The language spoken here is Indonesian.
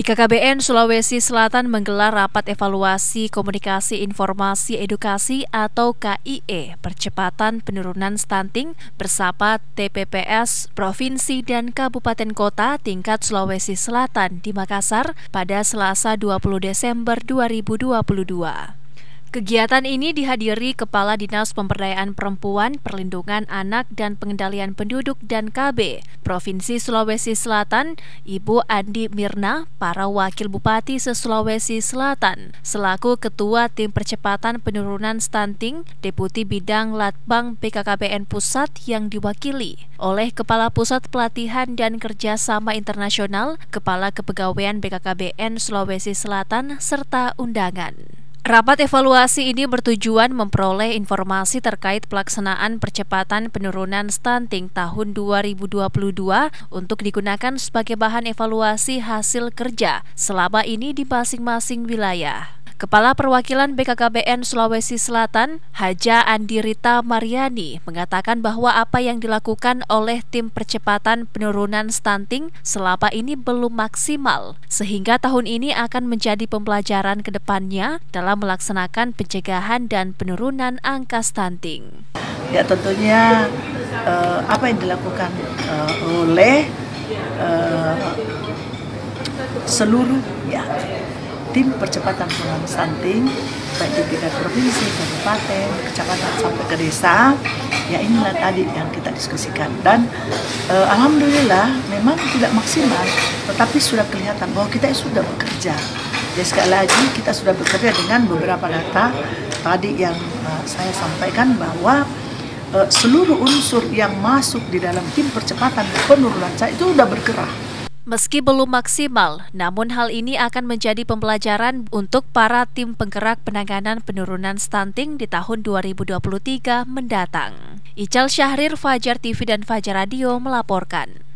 BKKBN Sulawesi Selatan menggelar rapat evaluasi komunikasi informasi edukasi atau KIE percepatan penurunan stunting bersama TPPS Provinsi dan Kabupaten Kota tingkat Sulawesi Selatan di Makassar pada Selasa 20 Desember 2022. Kegiatan ini dihadiri Kepala Dinas Pemberdayaan Perempuan, Perlindungan Anak dan Pengendalian Penduduk dan KB Provinsi Sulawesi Selatan, Ibu Andi Mirna, para wakil bupati se-Sulawesi Selatan, selaku Ketua Tim Percepatan Penurunan Stunting, Deputi Bidang Latbang BKKBN Pusat yang diwakili oleh Kepala Pusat Pelatihan dan Kerjasama Internasional, Kepala Kepegawaian BKKBN Sulawesi Selatan, serta undangan. Rapat evaluasi ini bertujuan memperoleh informasi terkait pelaksanaan percepatan penurunan stunting tahun 2022 untuk digunakan sebagai bahan evaluasi hasil kerja selama ini di masing-masing wilayah. Kepala Perwakilan BKKBN Sulawesi Selatan, Haja Andirita Mariani, mengatakan bahwa apa yang dilakukan oleh tim percepatan penurunan stunting selama ini belum maksimal, sehingga tahun ini akan menjadi pembelajaran ke depannya dalam melaksanakan pencegahan dan penurunan angka stunting. Ya tentunya uh, apa yang dilakukan uh, oleh uh, seluruh ya tim percepatan pengurangan stunting baik di tingkat provinsi, kabupaten, kecamatan sampai ke desa. Ya inilah tadi yang kita diskusikan dan eh, alhamdulillah memang tidak maksimal, tetapi sudah kelihatan bahwa kita sudah bekerja. Jadi sekali lagi kita sudah bekerja dengan beberapa data tadi yang uh, saya sampaikan bahwa uh, seluruh unsur yang masuk di dalam tim percepatan penurunan saya itu sudah bergerak. Meski belum maksimal, namun hal ini akan menjadi pembelajaran untuk para tim penggerak penanganan penurunan stunting di tahun 2023 mendatang. Ical Syahrir Fajar TV dan Fajar Radio melaporkan.